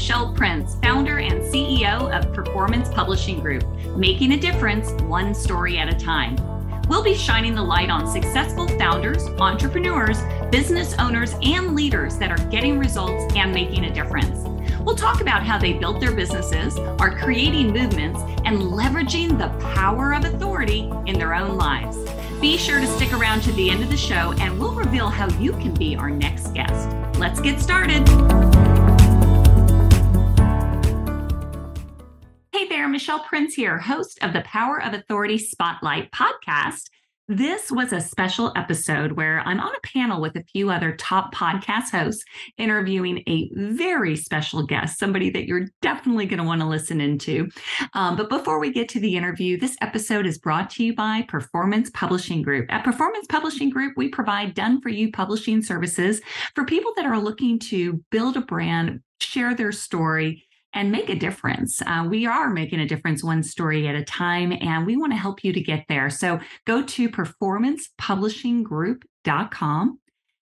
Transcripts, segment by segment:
Michelle Prince, founder and CEO of Performance Publishing Group, making a difference one story at a time. We'll be shining the light on successful founders, entrepreneurs, business owners, and leaders that are getting results and making a difference. We'll talk about how they built their businesses, are creating movements, and leveraging the power of authority in their own lives. Be sure to stick around to the end of the show and we'll reveal how you can be our next guest. Let's get started. Michelle Prince here, host of the Power of Authority Spotlight podcast. This was a special episode where I'm on a panel with a few other top podcast hosts interviewing a very special guest, somebody that you're definitely going to want to listen into. Um, but before we get to the interview, this episode is brought to you by Performance Publishing Group. At Performance Publishing Group, we provide done for you publishing services for people that are looking to build a brand, share their story and make a difference. Uh, we are making a difference one story at a time, and we want to help you to get there. So go to performancepublishinggroup.com.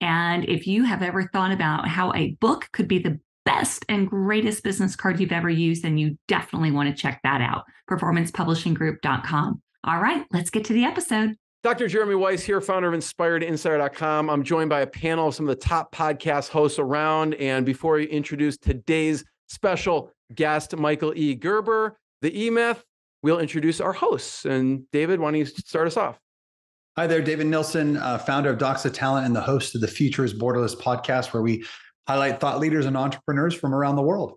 And if you have ever thought about how a book could be the best and greatest business card you've ever used, then you definitely want to check that out. Performancepublishinggroup.com. All right, let's get to the episode. Dr. Jeremy Weisz here, founder of InspiredInsider.com. I'm joined by a panel of some of the top podcast hosts around. And before we introduce today's special guest, Michael E. Gerber, the E Myth. We'll introduce our hosts. And David, why don't you start us off? Hi there, David Nilssen, uh, founder of Doxa Talent and the host of the Future is Borderless podcast, where we highlight thought leaders and entrepreneurs from around the world.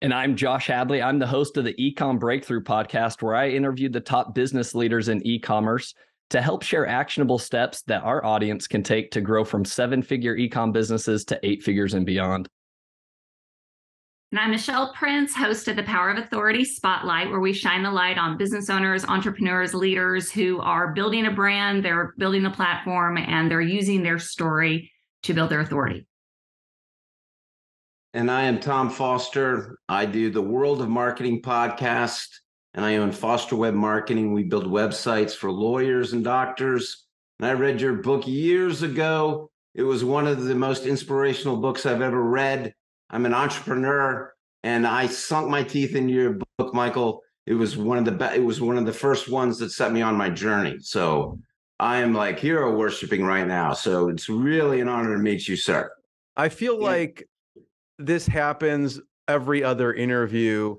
And I'm Josh Hadley. I'm the host of the Ecom Breakthrough podcast, where I interviewed the top business leaders in e commerce to help share actionable steps that our audience can take to grow from seven figure ecom businesses to eight figures and beyond. And I'm Michelle Prince, host of the Power of Authority Spotlight, where we shine the light on business owners, entrepreneurs, leaders who are building a brand, they're building a platform, and they're using their story to build their authority. And I am Tom Foster. I do the World of Marketing podcast, and I own Foster Web Marketing. We build websites for lawyers and doctors. And I read your book years ago. It was one of the most inspirational books I've ever read I'm an entrepreneur, and I sunk my teeth in your book, Michael. It was one of the be- it was one of the first ones that set me on my journey. So I am like hero worshiping right now. So it's really an honor to meet you, sir. I feel yeah. like this happens every other interview,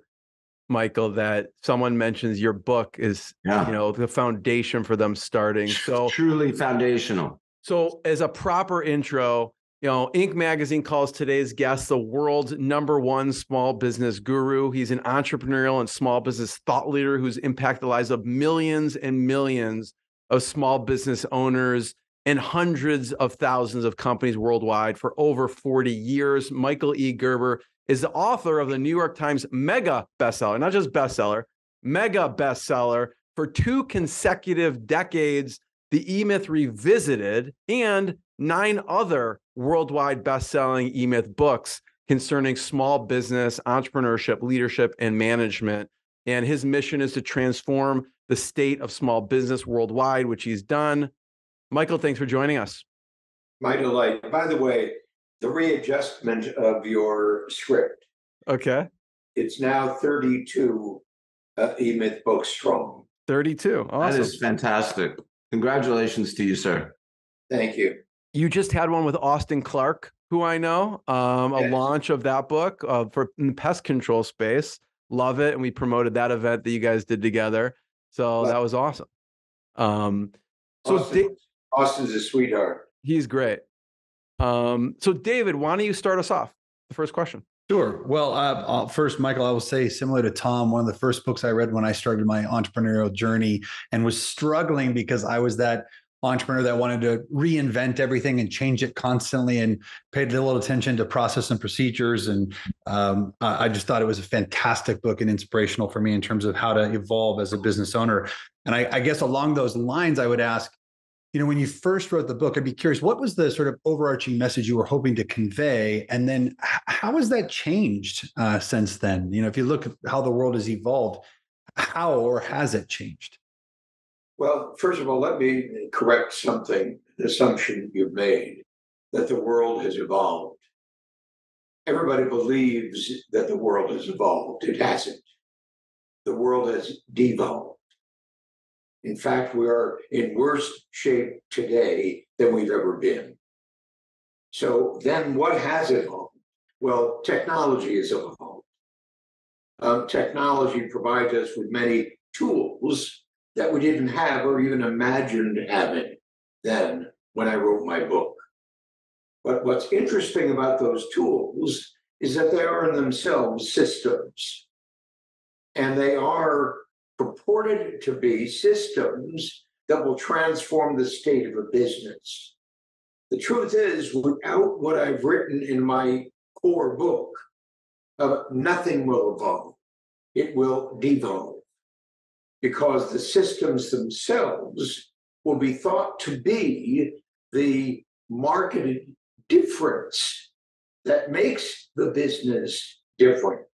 Michael, that someone mentions your book is yeah. you know the foundation for them starting. So truly foundational. So as a proper intro, you know, Inc. magazine calls today's guest the world's number one small business guru. He's an entrepreneurial and small business thought leader who's impacted the lives of millions and millions of small business owners and hundreds of thousands of companies worldwide for over 40 years. Michael E. Gerber is the author of the New York Times mega bestseller, not just bestseller, mega bestseller for two consecutive decades, The E Myth Revisited, and nine other worldwide best-selling eMyth books concerning small business, entrepreneurship, leadership, and management. And his mission is to transform the state of small business worldwide, which he's done. Michael, thanks for joining us. My delight. By the way, the readjustment of your script. Okay. It's now 32 uh, eMyth books strong. 32. Awesome. That is fantastic. Congratulations to you, sir. Thank you you just had one with Austin Clark, who I know, um, a launch of that book uh, for in the pest control space. Love it, and we promoted that event that you guys did together. So that was awesome. Um, so Austin, da- Austin's a sweetheart. He's great. Um, so David, why don't you start us off? The first question. Sure. Well, uh, first, Michael, I will say, similar to Tom, one of the first books I read when I started my entrepreneurial journey and was struggling because I was that entrepreneur that wanted to reinvent everything and change it constantly and paid a little attention to process and procedures. And um, I just thought it was a fantastic book and inspirational for me in terms of how to evolve as a business owner. And I, I guess along those lines, I would ask, you know, when you first wrote the book, I'd be curious, what was the sort of overarching message you were hoping to convey? And then how has that changed uh, since then? You know, if you look at how the world has evolved, how or has it changed? Well, first of all, let me correct something, an assumption you've made that the world has evolved. everybody believes that the world has evolved. It hasn't. The world has devolved. In fact, we are in worse shape today than we've ever been. So then what has evolved? Well, technology has evolved. Um, technology provides us with many tools that we didn't have or even imagined having then when I wrote my book. But what's interesting about those tools is that they are in themselves systems. And they are purported to be systems that will transform the state of a business. The truth is, without what I've written in my core book, uh, nothing will evolve. It will devolve because the systems themselves will be thought to be the marketed difference that makes the business different.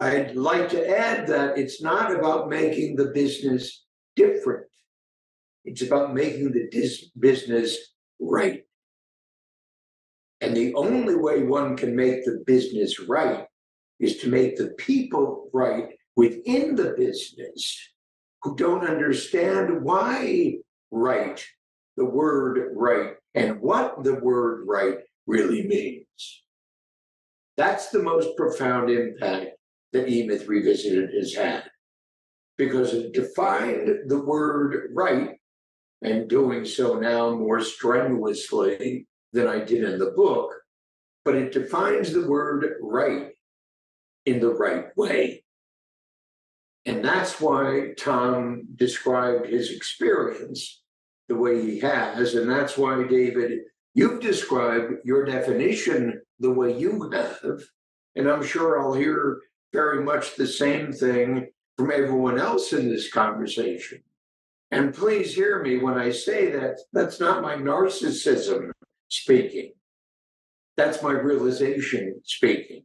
I'd like to add that it's not about making the business different. It's about making the dis- business right. And the only way one can make the business right is to make the people right within the business who don't understand why right, the word right, and what the word right really means. That's the most profound impact that E-Myth Revisited has had because it defined the word right and doing so now more strenuously than I did in the book, but it defines the word right in the right way. And that's why Tom described his experience the way he has. And that's why, David, you've described your definition the way you have. And I'm sure I'll hear very much the same thing from everyone else in this conversation. And please hear me when I say that that's not my narcissism speaking. That's my realization speaking.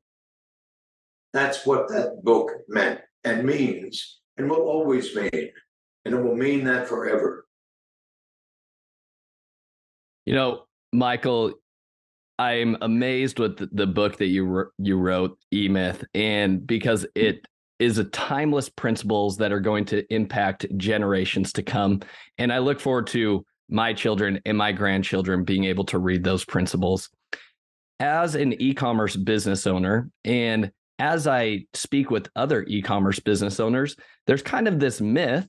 That's what that book meant and means and will always mean. And it will mean that forever. You know, Michael, I'm amazed with the, the book that you you wrote, E Myth, and because it is a timeless principles that are going to impact generations to come. And I look forward to my children and my grandchildren being able to read those principles. As an e-commerce business owner and as I speak with other e-commerce business owners, there's kind of this myth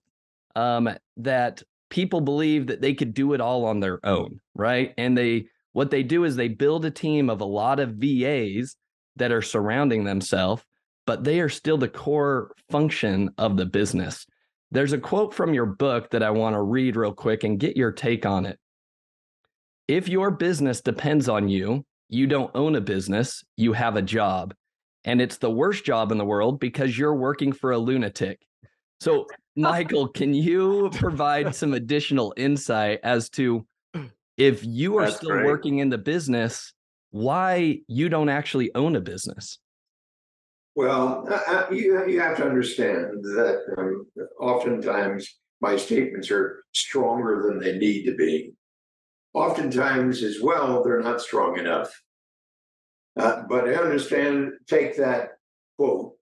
um, that people believe that they could do it all on their own, right? And they what they do is they build a team of a lot of VAs that are surrounding themselves, but they are still the core function of the business. There's a quote from your book that I want to read real quick and get your take on it. If your business depends on you, you don't own a business, you have a job. And it's the worst job in the world because you're working for a lunatic. So, Michael, can you provide some additional insight as to if you are That's still great. working in the business, why you don't actually own a business? Well, uh, uh, you, you have to understand that um, oftentimes my statements are stronger than they need to be. Oftentimes, as well, they're not strong enough. Uh, but I understand, take that quote,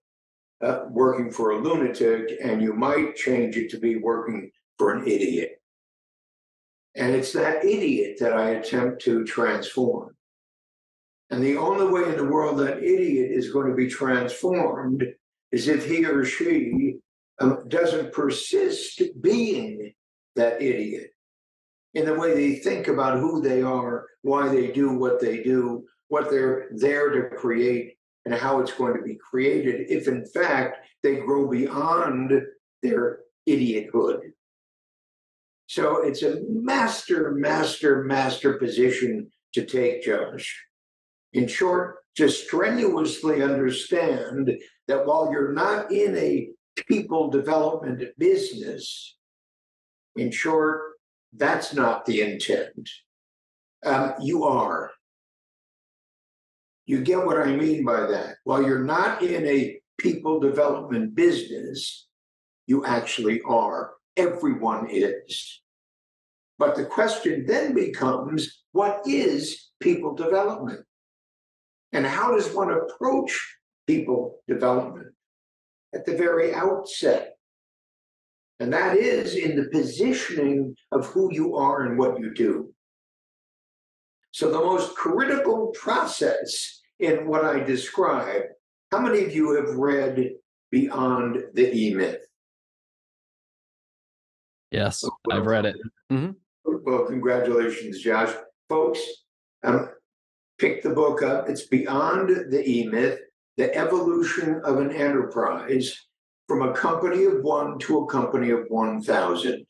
uh, working for a lunatic, and you might change it to be working for an idiot. And it's that idiot that I attempt to transform. And the only way in the world that idiot is going to be transformed is if he or she um, doesn't persist being that idiot in the way they think about who they are, why they do what they do, what they're there to create, and how it's going to be created if, in fact, they grow beyond their idiothood. So it's a master, master, master position to take, Josh. In short, just strenuously understand that while you're not in a people development business, in short, that's not the intent. Um, you are. You get what I mean by that. While you're not in a people development business, you actually are. Everyone is. But the question then becomes what is people development? And how does one approach people development at the very outset? And that is in the positioning of who you are and what you do. So, the most critical process in what I describe, how many of you have read Beyond the E Myth? Yes, I've read it. Mm-hmm. Well, congratulations, Josh. Folks, um, pick the book up. It's Beyond the E Myth The Evolution of an Enterprise from a Company of One to a Company of 1,000.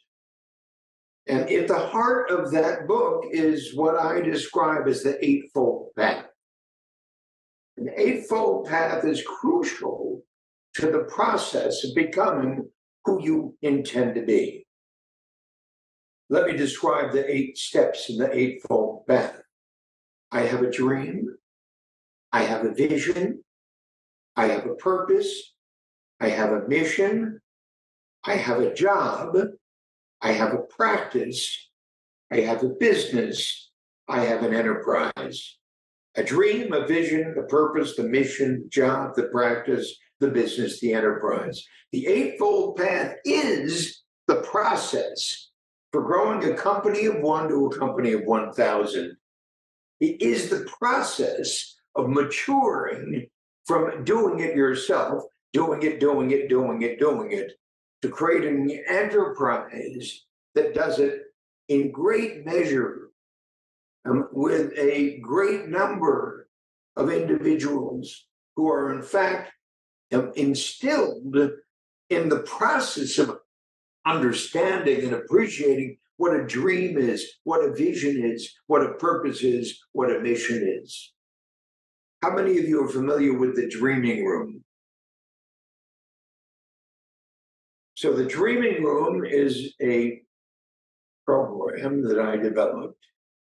And at the heart of that book is what I describe as the Eightfold Path. An Eightfold Path is crucial to the process of becoming who you intend to be. Let me describe the eight steps in the Eightfold Path. I have a dream. I have a vision. I have a purpose. I have a mission. I have a job. I have a practice. I have a business. I have an enterprise. A dream, a vision, the purpose, the mission, the job, the practice, the business, the enterprise. The Eightfold Path is the process for growing a company of one to a company of 1,000. It is the process of maturing from doing it yourself, doing it, doing it, doing it, doing it, to creating an enterprise that does it in great measure um, with a great number of individuals who are, in fact, um, instilled in the process of understanding and appreciating what a dream is, what a vision is, what a purpose is, what a mission is. How many of you are familiar with the dreaming room? So, the dreaming room is a program that I developed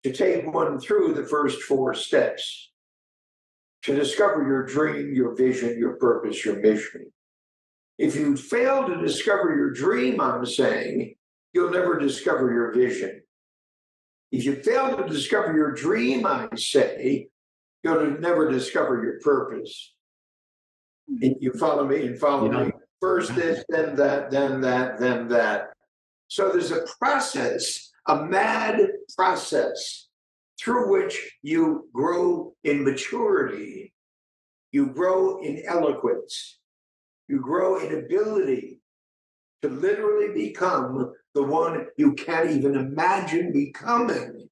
to take one through the first four steps to discover your dream, your vision, your purpose, your mission. If you fail to discover your dream, I'm saying, you'll never discover your vision. If you fail to discover your dream, I say, you'll never discover your purpose. And you follow me and follow me. First this, then that, then that, then that. So there's a process, a mad process through which you grow in maturity, you grow in eloquence, you grow in ability to literally become the one you can't even imagine becoming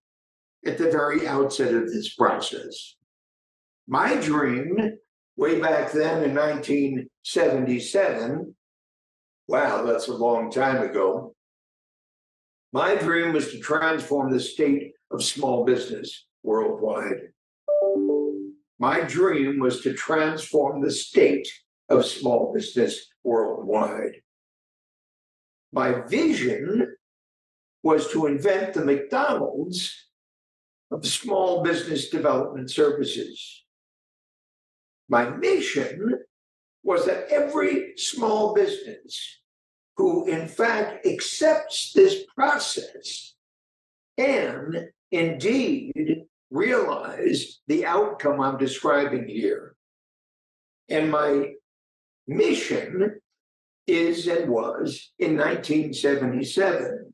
at the very outset of this process. My dream, way back then in 1977, wow, that's a long time ago. My dream was to transform the state of small business worldwide. My dream was to transform the state of small business worldwide. My vision was to invent the McDonald's of small business development services. My mission was that every small business who, in fact, accepts this process and indeed realize the outcome I'm describing here. And my mission is and was in 1977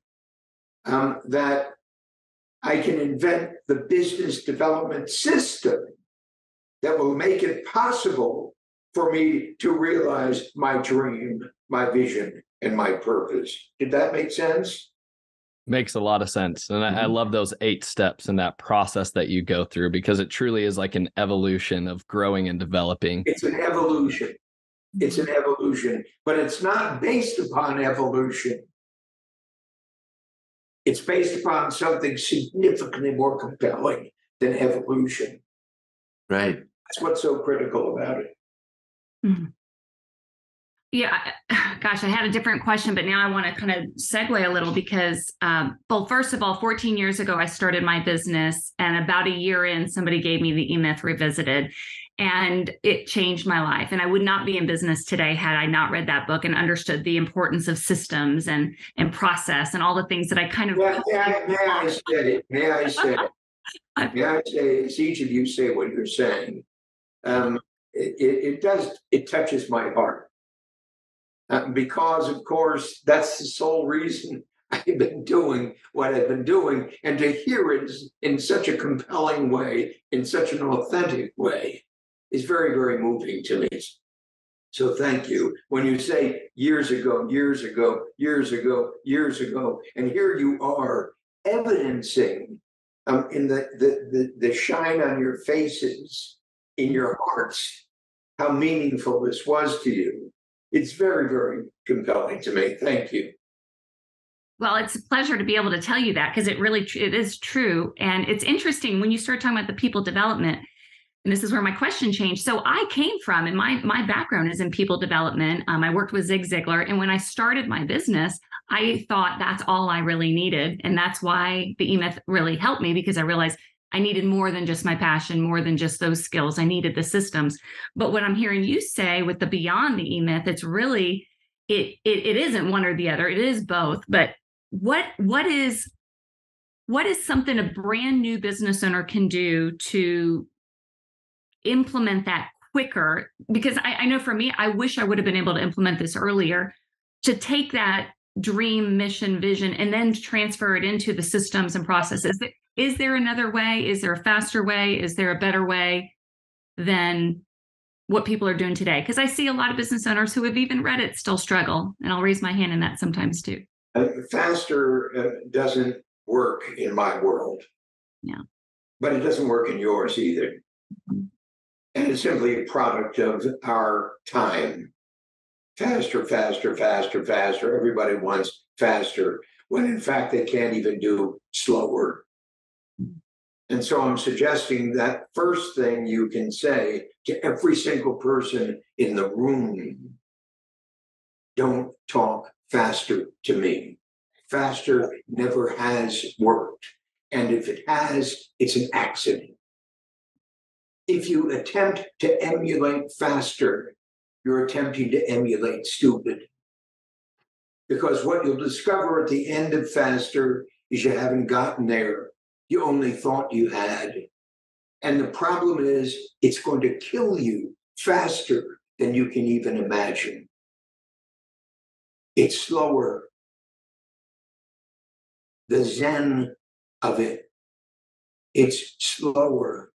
um, that I can invent the business development system that will make it possible for me to realize my dream, my vision, and my purpose. Did that make sense? Makes a lot of sense. And mm-hmm. I, I, mm-hmm. love those eight steps and that process that you go through because it truly is like an evolution of growing and developing. It's an evolution. It's an evolution, but it's not based upon evolution. It's based upon something significantly more compelling than evolution. Right. That's what's so critical about it. Mm-hmm. Yeah, gosh, I had a different question, but now I want to kind of segue a little because, um, well, first of all, 14 years ago, I started my business, and about a year in, somebody gave me the E Myth Revisited and it changed my life and i would not be in business today had i not read that book and understood the importance of systems and and process and all the things that i kind of may, I, may I say it may i say it may i say as each of you say what you're saying Um, it, it, it does, it touches my heart. Uh, because, of course, that's the sole reason I've been doing what I've been doing. And to hear it in such a compelling way, in such an authentic way, is very, very moving to me. So thank you. When you say years ago, years ago, years ago, years ago, and here you are evidencing um, in the, the, the, the shine on your faces, in your hearts, how meaningful this was to you. It's very, very compelling to me. Thank you. Well, it's a pleasure to be able to tell you that because it really it is true, and it's interesting when you start talking about the people development. And this is where my question changed. So I came from, and my my background is in people development. Um, I worked with Zig Ziglar, and when I started my business, I thought that's all I really needed, and that's why the E Myth really helped me because I realized I needed more than just my passion, more than just those skills. I needed the systems. But what I'm hearing you say with the beyond the E Myth, it's really it, it it isn't one or the other. It is both. But what what is what is something a brand new business owner can do to implement that quicker? Because I, I know for me, I wish I would have been able to implement this earlier to take that dream, mission, vision, and then transfer it into the systems and processes. Is there another way? Is there a faster way? Is there a better way than what people are doing today? Because I see a lot of business owners who have even read it still struggle. And I'll raise my hand in that sometimes too. Uh, faster uh, doesn't work in my world. Yeah. But it doesn't work in yours either. Mhm. And it's simply a product of our time. Faster, faster, faster, faster. Everybody wants faster, when in fact they can't even do slower. And so I'm suggesting that first thing you can say to every single person in the room don't talk faster to me. Faster never has worked. And if it has, it's an accident. If you attempt to emulate faster, you're attempting to emulate stupid. Because what you'll discover at the end of faster is you haven't gotten there. You only thought you had. And the problem is, it's going to kill you faster than you can even imagine. It's slower. The zen of it. It's slower.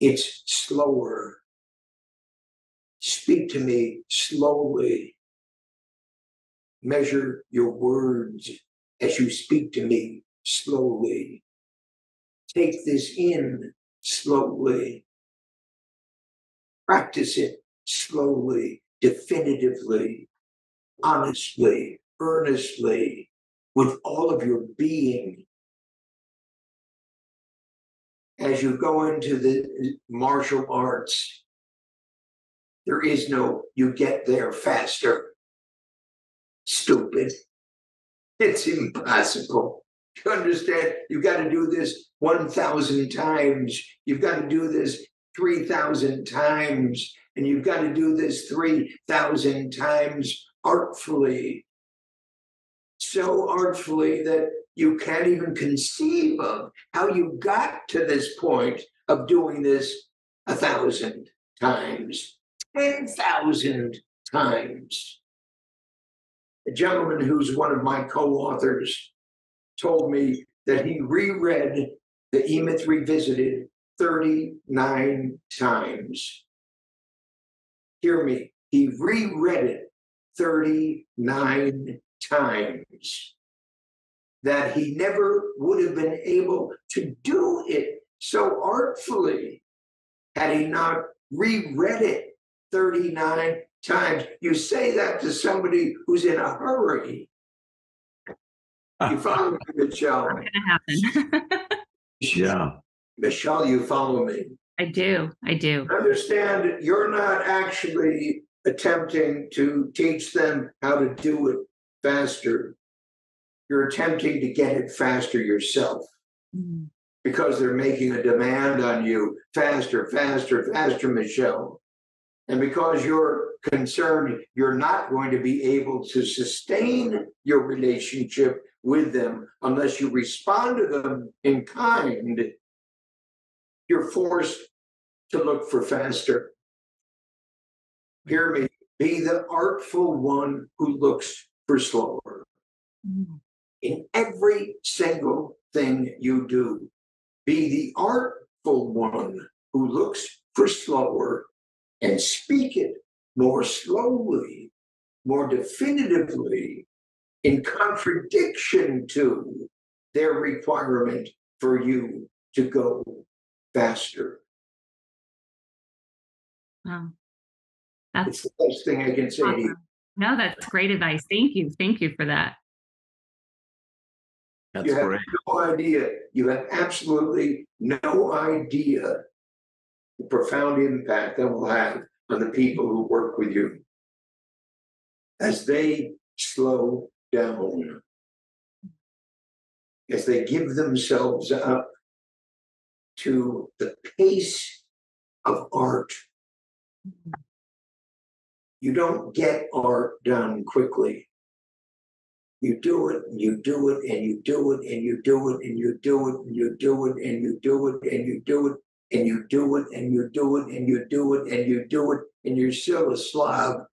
It's slower. Speak to me slowly. Measure your words as you speak to me slowly. Take this in slowly. Practice it slowly, definitively, honestly, earnestly, with all of your being. As you go into the martial arts, there is no you get there faster. Stupid. It's impossible. You understand? You've got to do this 1,000 times. You've got to do this 3,000 times. And you've got to do this 3,000 times artfully. So artfully that you can't even conceive of how you got to this point of doing this a thousand times, 10,000 times. A gentleman who's one of my co authors told me that he reread the E Myth Revisited 39 times. Hear me, he reread it 39 times. That he never would have been able to do it so artfully had he not reread it 39 times. You say that to somebody who's in a hurry. You follow me, Michelle? Happen. Yeah. Michelle, you follow me. I do. I do. Understand, you're not actually attempting to teach them how to do it faster. You're attempting to get it faster yourself Mm. because they're making a demand on you faster, faster, faster, Michelle. And because you're concerned you're not going to be able to sustain your relationship with them unless you respond to them in kind, you're forced to look for faster. Hear me, be the artful one who looks for slower. In every single thing you do, be the artful one who looks for slower and speak it more slowly, more definitively, in contradiction to their requirement for you to go faster. Wow. It's That's the best thing I can say to you. No, that's great advice. Thank you. Thank you for that. That's You have great. no idea, you have absolutely no idea the profound impact that will have on the people who work with you as they slow down, as they give themselves up to the pace of art. Mm-hmm. You don't get art done quickly. You do it, and you do it, and you do it, and you do it, and you do it, and you do it, and you do it, and you do it, and you do it, and you do it, and you do it, and you do it, and you're still a slob.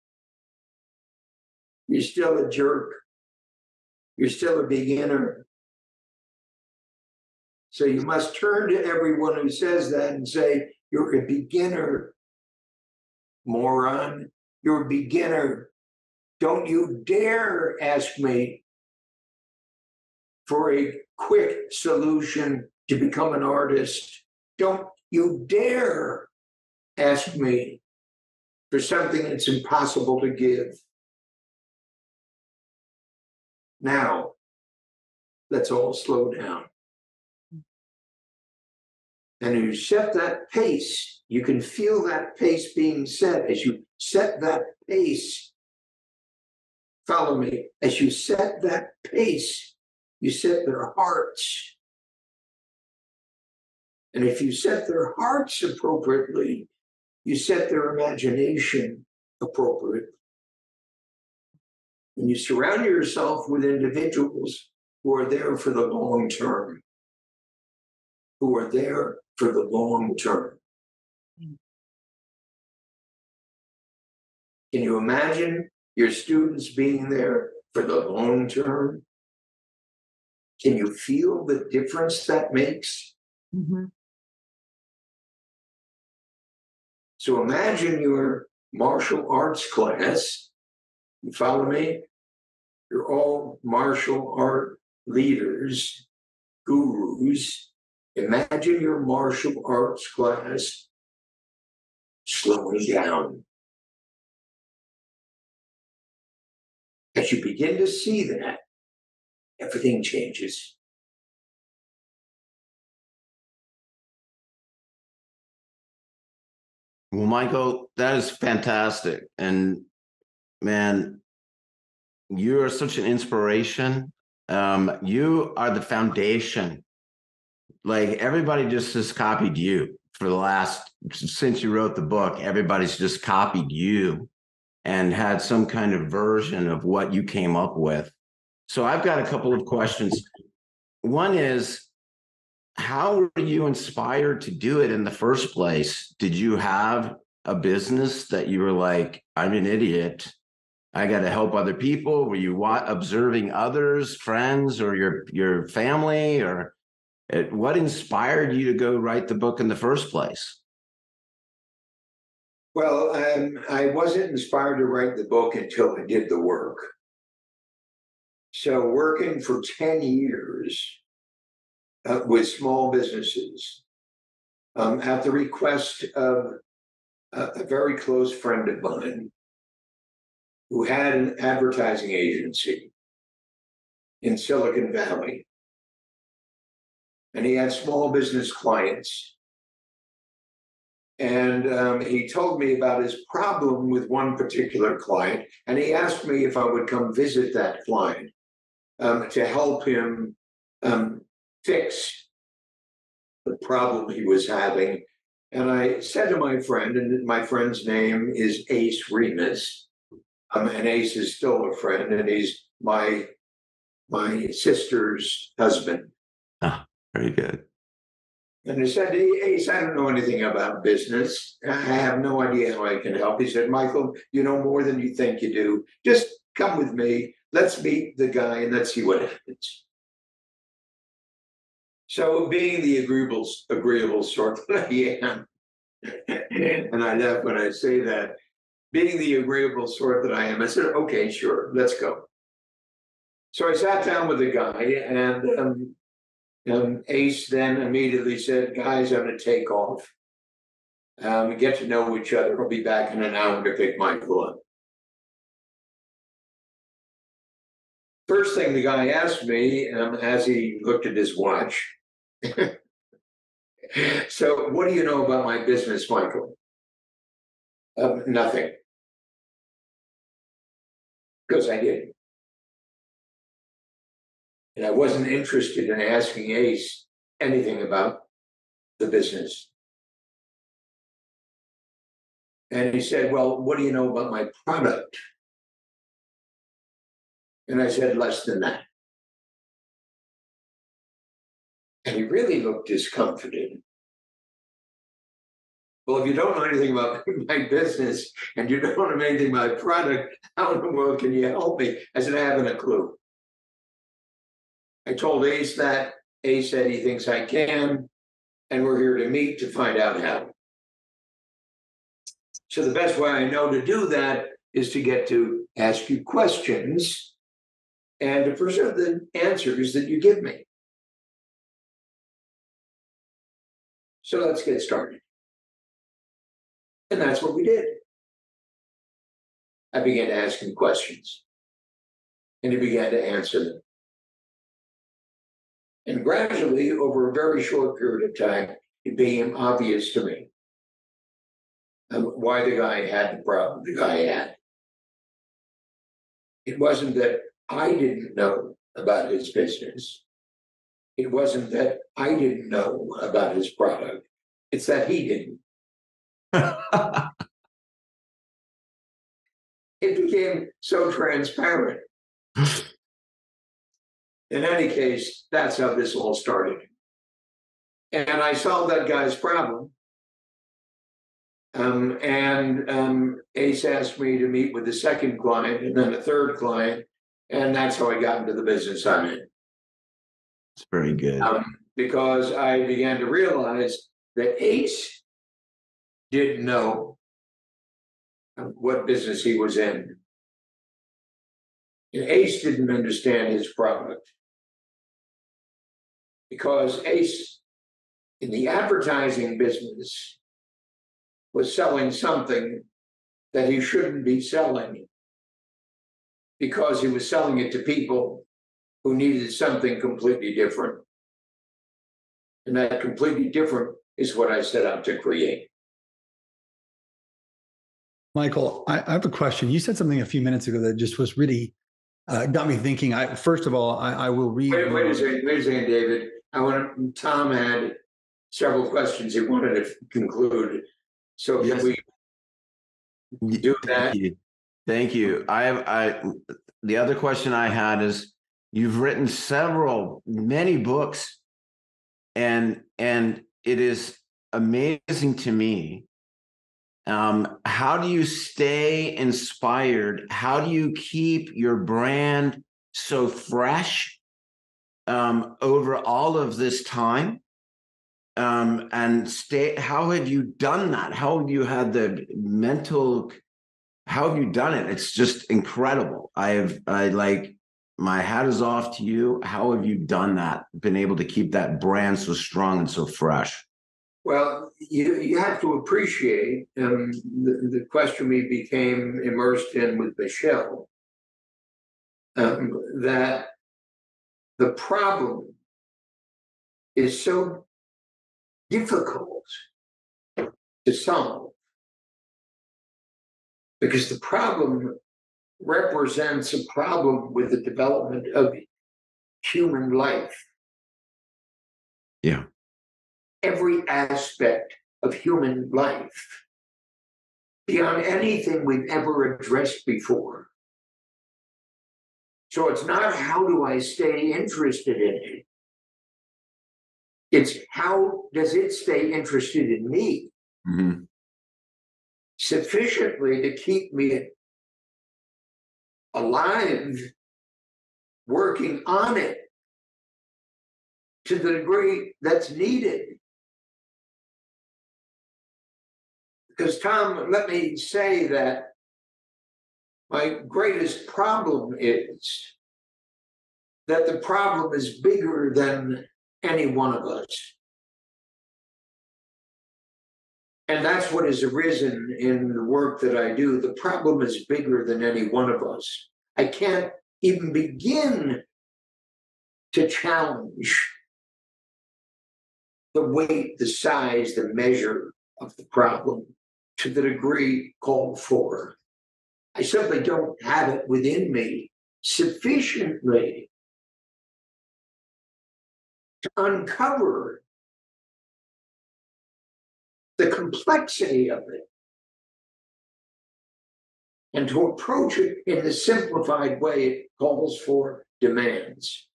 You're still a jerk. You're still a beginner. So you must turn to everyone who says that and say, You're a beginner, moron. You're a beginner. Don't you dare ask me for a quick solution to become an artist. Don't you dare ask me for something that's impossible to give. Now, let's all slow down. And you set that pace, you can feel that pace being set as you set that pace. Follow me, as you set that pace, you set their hearts. And if you set their hearts appropriately, you set their imagination appropriately. And you surround yourself with individuals who are there for the long term, who are there for the long term. Hmm. Can you imagine your students being there for the long term? Can you feel the difference that makes? Mhm. So imagine your martial arts class. You follow me? You're all martial art leaders, gurus. Imagine your martial arts class slowing down. As you begin to see that, everything changes. Well, Michael, that is fantastic. And man, you are such an inspiration. Um, you are the foundation. Like everybody just has copied you for the last since you wrote the book, everybody's just copied you and had some kind of version of what you came up with. So I've got a couple of questions. One is how were you inspired to do it in the first place? Did you have a business that you were like, I'm an idiot. I got to help other people. Were you observing others, friends, or your your family, or it, what inspired you to go write the book in the first place? Well, um, I wasn't inspired to write the book until I did the work. So, working for 10 years uh, with small businesses um, at the request of a, a very close friend of mine who had an advertising agency in Silicon Valley. And he had small business clients. And um, he told me about his problem with one particular client. And he asked me if I would come visit that client um, to help him um, fix the problem he was having. And I said to my friend, and my friend's name is Ace Remus. Um, and Ace is still a friend, and he's my my sister's husband. Ah, Very good. And I said, Ace, I don't know anything about business. I have no idea how I can help. He said, Michael, you know more than you think you do. Just come with me. Let's meet the guy and let's see what happens. So, being the agreeable, agreeable sort that I am, and I laugh when I say that, being the agreeable sort that I am, I said, okay, sure, let's go. So I sat down with the guy, and um, um, Ace then immediately said, guys, I'm to take off. Um, get to know each other. I'll be back in an hour to pick Michael up. First thing the guy asked me um, as he looked at his watch. so, what do you know about my business, Michael? Um, nothing. Because I didn't. And I wasn't interested in asking Ace anything about the business. And he said, Well, what do you know about my product? And I said, Less than that. And he really looked discomforted. Well, if you don't know anything about my business and you don't know anything about my product, how in the world can you help me? I said, I haven't a clue. I told Ace that. Ace said he thinks I can, and we're here to meet to find out how. So the best way I know to do that is to get to ask you questions and to preserve the answers that you give me. So let's get started. And that's what we did. I began to ask him questions, and he began to answer them. And gradually, over a very short period of time, it became obvious to me um, why the guy had the problem the guy had. It wasn't that I didn't know about his business. It wasn't that I didn't know about his product. It's that he didn't. it became so transparent. In any case, that's how this all started. And I solved that guy's problem. Um, and um, Ace asked me to meet with the second client and then the third client. And that's how I got into the business I'm in. It's very good. Um, because I began to realize that Ace didn't know what business he was in. And Ace didn't understand his product. Because Ace, in the advertising business, was selling something that he shouldn't be selling because he was selling it to people who needed something completely different. And that completely different is what I set out to create. Michael, I, I have a question. You said something a few minutes ago that just was really uh, got me thinking. I first of all, I, I will read. Wait, wait a second, wait a second, David. I want to, Tom had several questions he wanted to conclude. So can Yes. we do that? Thank you. Thank you. I have, I, the other question I had is, you've written several, many books. And, and it is amazing to me. Um, how do you stay inspired? How do you keep your brand so fresh um, over all of this time? um, and stay how have you done that? How have you had the mental how have you done it? It's just incredible. I have i like my hat is off to you. How have you done that? Been able to keep that brand so strong and so fresh Well, you, you have to appreciate um, the, the question we became immersed in with Michelle um, that the problem is so difficult to solve because the problem represents a problem with the development of human life. Yeah. Every aspect of human life beyond anything we've ever addressed before. So it's not how do I stay interested in it? It's how does it stay interested in me Mhm. sufficiently to keep me alive, working on it to the degree that's needed. Because, Tom, let me say that my greatest problem is that the problem is bigger than any one of us. And that's what has arisen in the work that I do. The problem is bigger than any one of us. I can't even begin to challenge the weight, the size, the measure of the problem to the degree called for. I simply don't have it within me sufficiently to uncover the complexity of it and to approach it in the simplified way it calls for demands.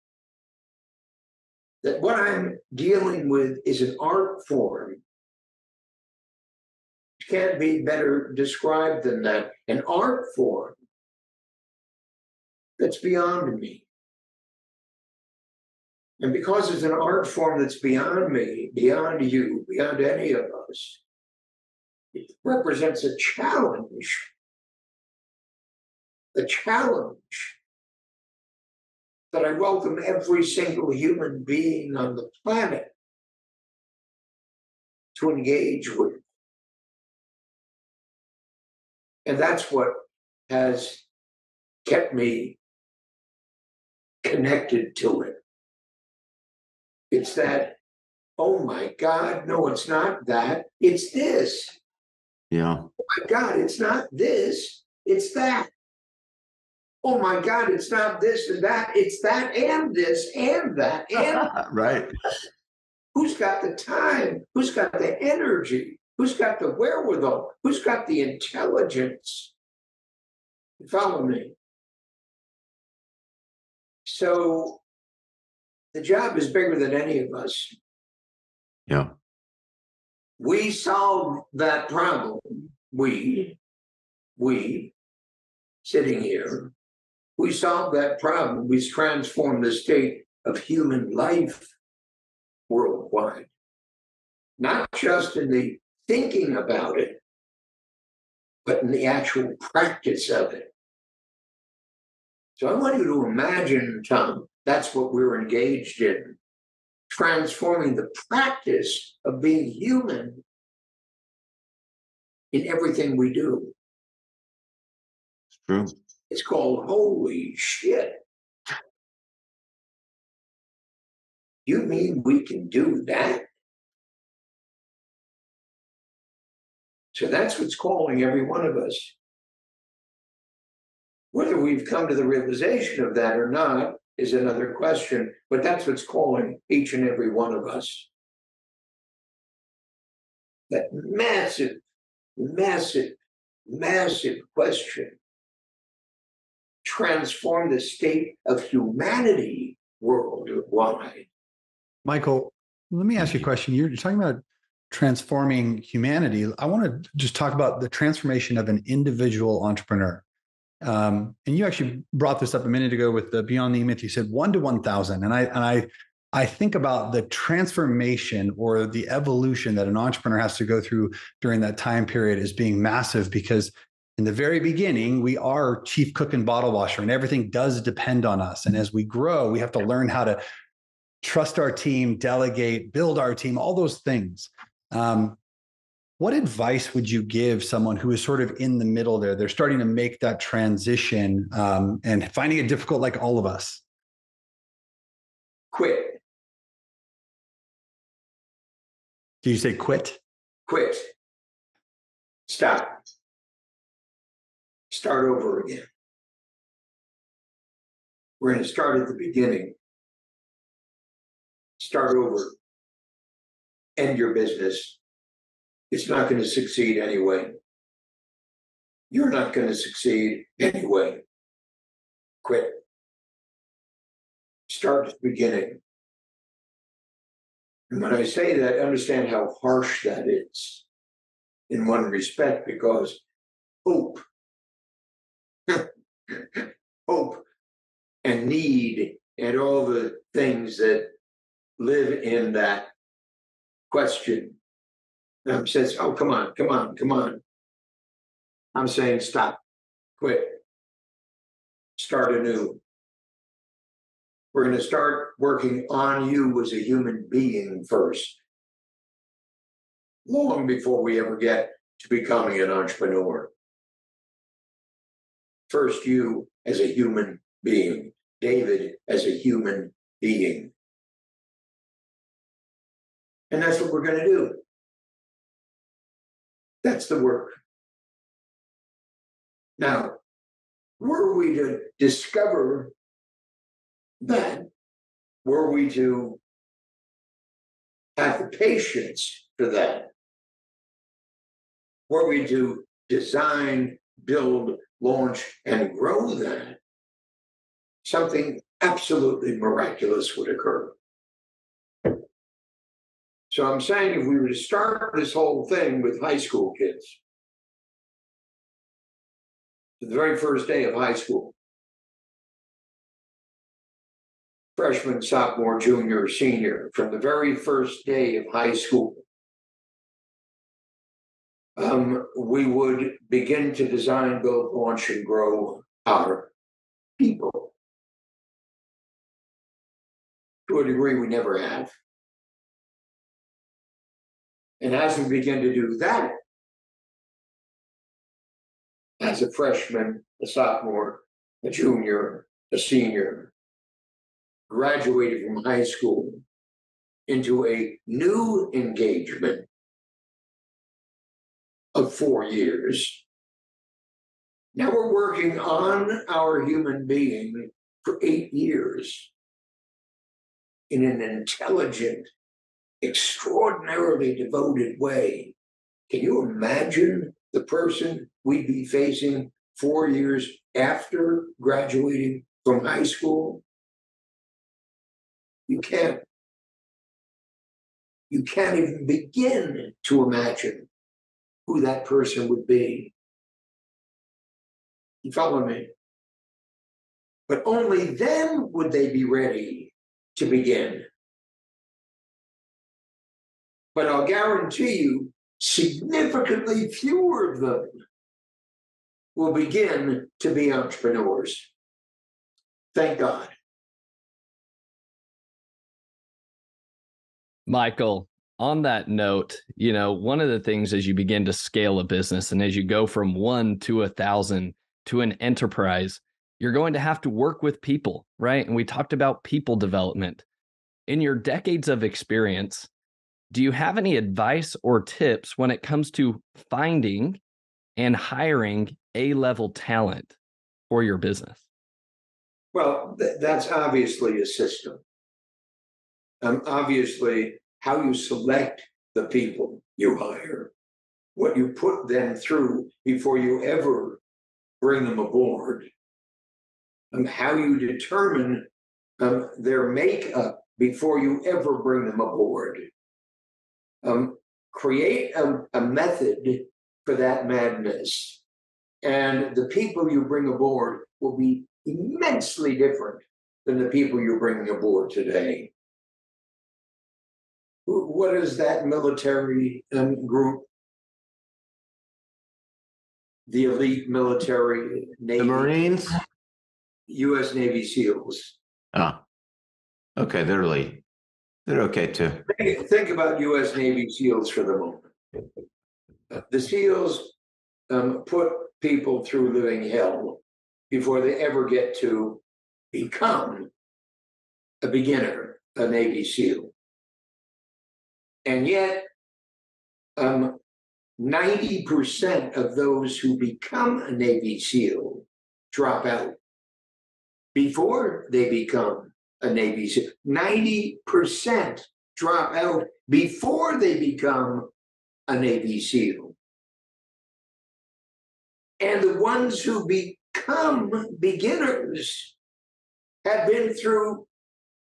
That what I'm dealing with is an art form. Can't be better described than that an art form that's beyond me. And because it's an art form that's beyond me, beyond you, beyond any of us, it represents a challenge. A challenge that I welcome every single human being on the planet to engage with. And that's what has kept me connected to it. It's that, oh my God, no, it's not that, it's this. Yeah. Oh my God, it's not this, it's that. Oh my God, it's not this and that, it's that and this and that and right. who's got the time? Who's got the energy? Who's got the wherewithal? Who's got the intelligence? You Follow me. So the job is bigger than any of us. Yeah. We solve that problem. We, we, sitting here, we solve that problem. We transform the state of human life worldwide. Not just in the thinking about it, but in the actual practice of it. So I want you to imagine, Tom, that's what we're engaged in transforming the practice of being human in everything we do. It's true. It's called holy shit. You mean we can do that? So that's what's calling every one of us. Whether we've come to the realization of that or not is another question, but that's what's calling each and every one of us. That massive, massive, massive question transform the state of humanity worldwide. Michael, let me ask you a question. You're talking about transforming humanity. I want to just talk about the transformation of an individual entrepreneur. Um, and you actually brought this up a minute ago with the Beyond the E-Myth. You said one to one thousand, and I and I I think about the transformation or the evolution that an entrepreneur has to go through during that time period as being massive because in the very beginning we are chief cook and bottle washer and everything does depend on us and as we grow we have to learn how to trust our team delegate build our team all those things um, what advice would you give someone who is sort of in the middle there they're starting to make that transition um, and finding it difficult like all of us Quit, do you say quit quit, stop, start over again. We're going to start at the beginning. Start over. End your business. It's not going to succeed anyway. You're not going to succeed anyway. Quit. Start at the beginning. And when I say that, understand how harsh that is in one respect, because hope, hope and need and all the things that live in that question um, says, oh, come on, come on, come on. I'm saying stop, quit, start anew. We're going to start working on you as a human being first, long before we ever get to becoming an entrepreneur. First, you as a human being, David as a human being. And that's what we're going to do. That's the work. Now, were we to discover that, were we to have the patience for that, were we to design, build, launch, and grow that, something absolutely miraculous would occur. So I'm saying if we were to start this whole thing with high school kids, the very first day of high school, freshman, sophomore, junior, senior, from the very first day of high school, um, we would begin to design, build, launch, and grow our people. To a degree we never have. And as we begin to do that, as a freshman, a sophomore, a junior, a senior, graduated from high school into a new engagement of four years. Now we're working on our human being for eight years in an intelligent, extraordinarily devoted way. Can you imagine the person we'd be facing four years after graduating from high school? You can't. You can't even begin to imagine who that person would be. You follow me? But only then would they be ready to begin. But I'll guarantee you, significantly fewer of them will begin to be entrepreneurs. Thank God. Michael, on that note, you know, one of the things as you begin to scale a business and as you go from one to a thousand to an enterprise, you're going to have to work with people, right? And we talked about people development. In your decades of experience, do you have any advice or tips when it comes to finding and hiring A level talent for your business? Well, th- that's obviously a system. Um, obviously, how you select the people you hire, what you put them through before you ever bring them aboard, and how you determine um, their makeup before you ever bring them aboard um, create a, a method for that madness. And the people you bring aboard will be immensely different than the people you're bringing aboard today. What is that military um, group? The elite military Navy. The Marines? U.S. Navy SEALs. Oh, okay, they're elite. They're okay too. Think, think about U.S. Navy SEALs for the moment. The SEALs um, put people through living hell before they ever get to become a beginner, a Navy SEAL. And yet, um, 90% of those who become a Navy SEAL drop out before they become a Navy SEAL. 90% drop out before they become a Navy SEAL. And the ones who become beginners have been through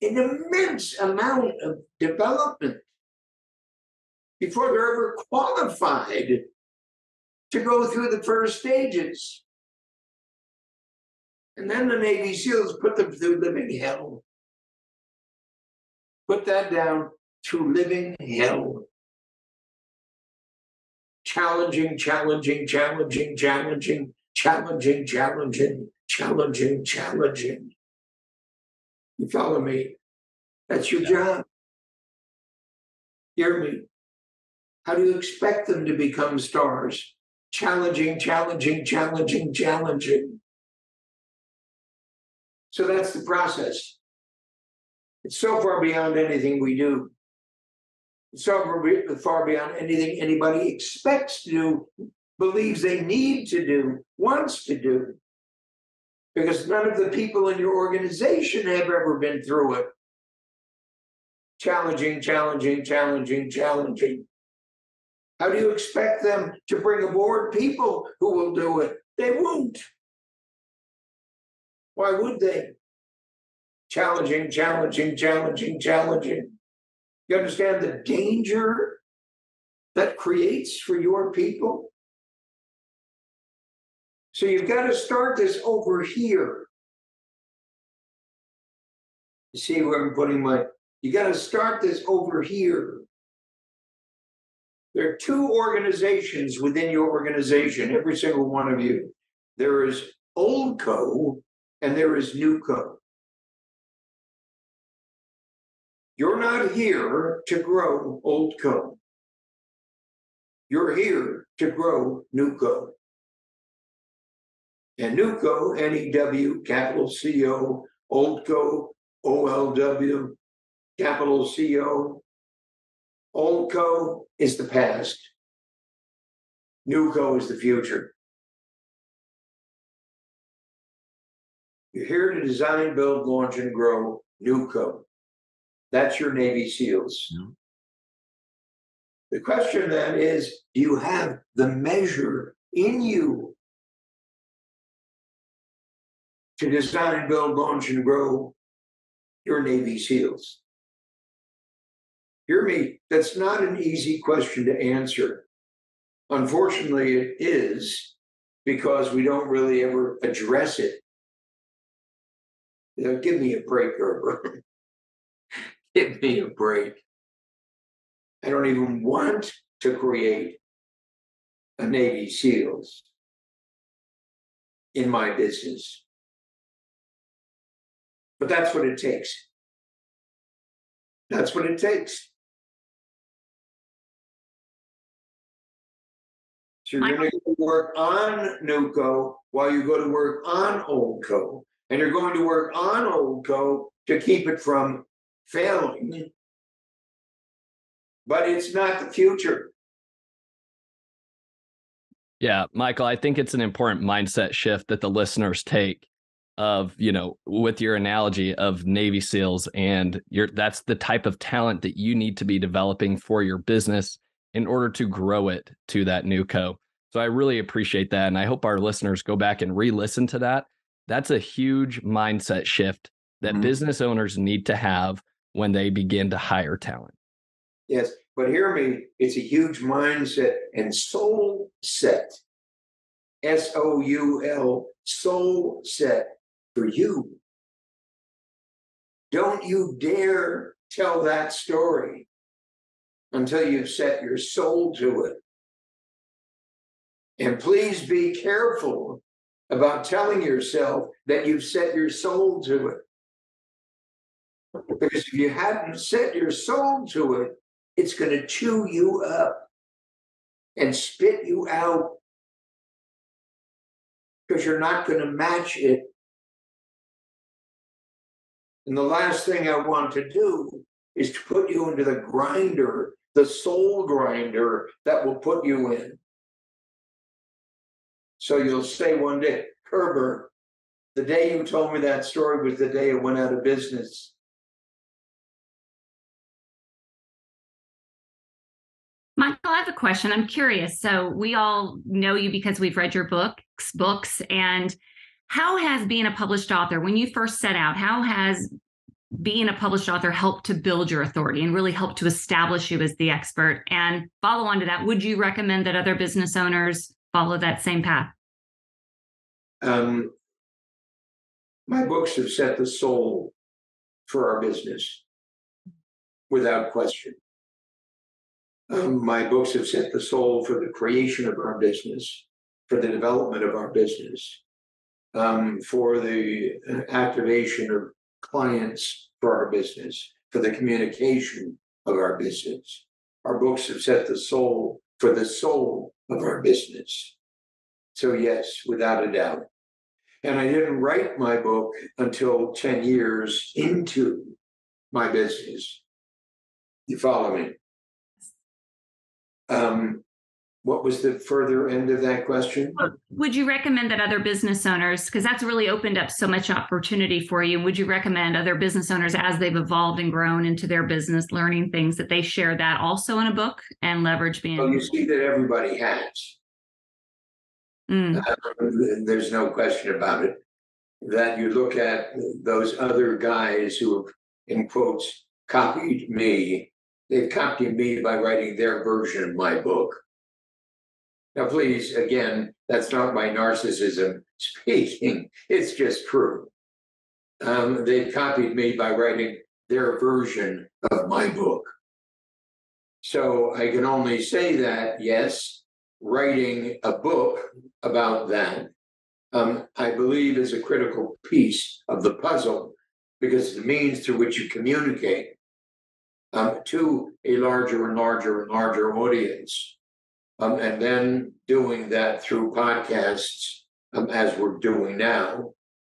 an immense amount of development before they're ever qualified to go through the first stages. And then the Navy SEALs put them through living hell. Put that down through living hell. Challenging, challenging, challenging, challenging, challenging, challenging, challenging, challenging. You follow me? That's your job. Hear me. How do you expect them to become stars? Challenging, challenging, challenging, challenging. So that's the process. It's so far beyond anything we do. It's so far beyond anything anybody expects to do, believes they need to do, wants to do. Because none of the people in your organization have ever been through it. Challenging, challenging, challenging, challenging. How do you expect them to bring aboard people who will do it? They won't. Why would they? Challenging, challenging, challenging, challenging. You understand the danger that creates for your people? So you've got to start this over here. You see where I'm putting my, you got to start this over here. There are two organizations within your organization, every single one of you. There is Old Co and there is New Co. You're not here to grow Old Co. You're here to grow New Co. And New Co, N-E-W, capital C-O, Old Co, O-L-W, capital C-O. Old Co is the past. New Co is the future. You're here to design, build, launch, and grow New Co. That's your Navy SEALs. Yeah. The question then is do you have the measure in you to design, build, launch, and grow your Navy SEALs? Hear me, that's not an easy question to answer. Unfortunately, it is because we don't really ever address it you know, give me a break, Gerber. give me a break. I don't even want to create a Navy SEALs in my business. But that's what it takes. That's what it takes. So you're going to work on New Co while you go to work on Old Co and you're going to work on Old Co to keep it from failing. But it's not the future. Yeah, Michael, I think it's an important mindset shift that the listeners take of, you know, with your analogy of Navy SEALs and your that's the type of talent that you need to be developing for your business in order to grow it to that new co. So I really appreciate that and I hope our listeners go back and re-listen to that that's a huge mindset shift that mm-hmm. business owners need to have when they begin to hire talent. Yes, but hear me, it's a huge mindset and soul set. S O U L, soul set for you. Don't you dare tell that story until you've set your soul to it. And please be careful about telling yourself that you've set your soul to it. Because if you hadn't set your soul to it, it's going to chew you up and spit you out because you're not going to match it. And the last thing I want to do is to put you into the grinder, the soul grinder that will put you in. So you'll say one day, Gerber, the day you told me that story was the day it went out of business. Michael, I have a question. I'm curious. So we all know you because we've read your books, books, and how has being a published author, when you first set out, how has being a published author helped to build your authority and really helped to establish you as the expert? And follow on to that, would you recommend that other business owners follow that same path? Um, my books have set the soul for our business without question. Um, my books have set the soul for the creation of our business, for the development of our business, um, for the uh, activation of clients for our business, for the communication of our business. Our books have set the soul for the soul of our business. So, yes, without a doubt. And I didn't write my book until 10 years into my business. You follow me? Um, what was the further end of that question? Would you recommend that other business owners, because that's really opened up so much opportunity for you, would you recommend other business owners as they've evolved and grown into their business, learning things that they share that also in a book and leverage being? Well, you see that everybody has. Mm. Uh, there's no question about it. That you look at those other guys who have, in quotes, copied me They've copied me by writing their version of my book. Now, please, again, that's not my narcissism speaking, it's just true. Um, they've copied me by writing their version of my book. So I can only say that, yes, writing a book about that, um, I believe, is a critical piece of the puzzle because the means through which you communicate um, to a larger and larger and larger audience. Um, and then doing that through podcasts, um, as we're doing now,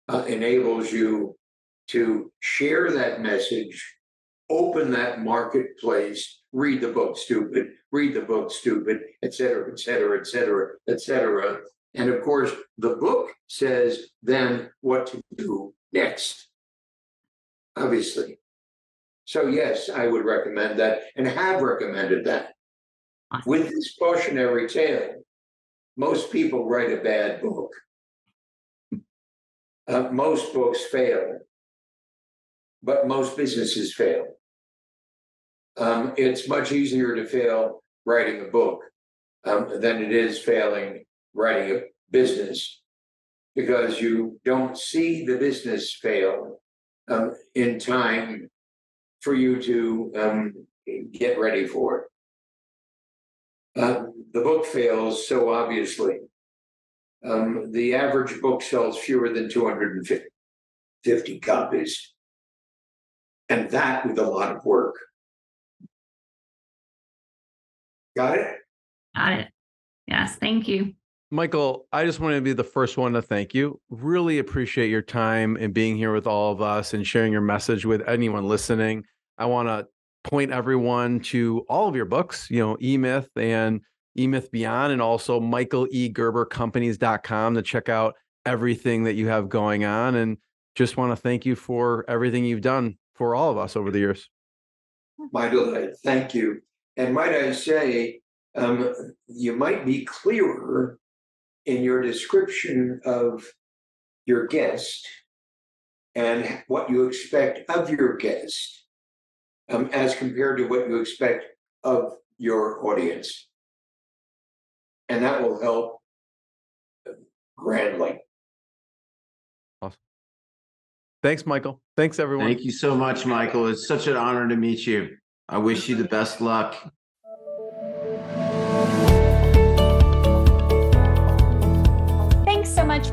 uh, enables you to share that message, open that marketplace, read the book, stupid, read the book, stupid, et cetera, et cetera, et cetera, et cetera. And of course, the book says then what to do next, obviously. So yes, I would recommend that and have recommended that. With this cautionary tale, most people write a bad book. Uh, most books fail, but most businesses fail. Um, it's much easier to fail writing a book um, than it is failing writing a business because you don't see the business fail um, in time for you to um, get ready for it. Uh, the book fails so obviously. Um, the average book sells fewer than 250 copies, and that with a lot of work. Got it? Got it. Yes, thank you. Michael, I just wanted to be the first one to thank you. Really appreciate your time and being here with all of us and sharing your message with anyone listening. I want to point everyone to all of your books, you know, E-Myth and E-Myth Beyond, and also michaelegerbercompanies.com to check out everything that you have going on. And just want to thank you for everything you've done for all of us over the years. My delight. Thank you. And might I say, um, you might be clearer in your description of your guest and what you expect of your guest um, as compared to what you expect of your audience. And that will help grandly. Awesome. Thanks, Michael. Thanks, everyone. Thank you so much, Michael. It's such an honor to meet you. I wish you the best luck.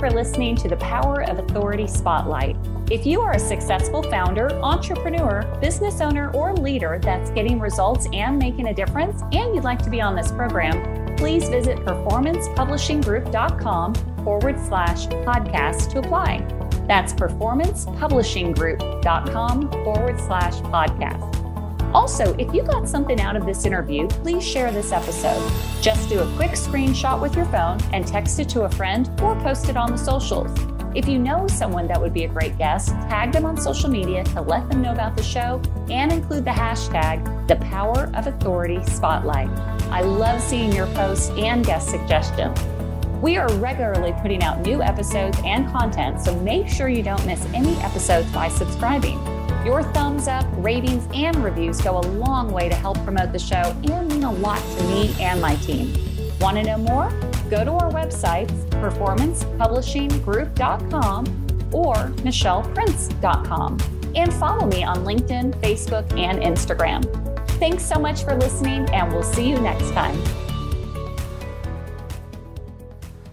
For listening to the Power of Authority Spotlight. If you are a successful founder, entrepreneur, business owner, or leader that's getting results and making a difference, and you'd like to be on this program, please visit performancepublishinggroup.com forward slash podcast to apply. That's performancepublishinggroup.com forward slash podcast. Also, if you got something out of this interview, please share this episode. Just do a quick screenshot with your phone and text it to a friend or post it on the socials. If you know someone that would be a great guest, tag them on social media to let them know about the show and include the hashtag the power of authority spotlight. I love seeing your posts and guest suggestions. We are regularly putting out new episodes and content, so make sure you don't miss any episodes by subscribing. Your thumbs up, ratings, and reviews go a long way to help promote the show and mean a lot to me and my team. Want to know more? Go to our websites, performancepublishinggroup.com or michelleprince.com, and follow me on LinkedIn, Facebook, and Instagram. Thanks so much for listening, and we'll see you next time.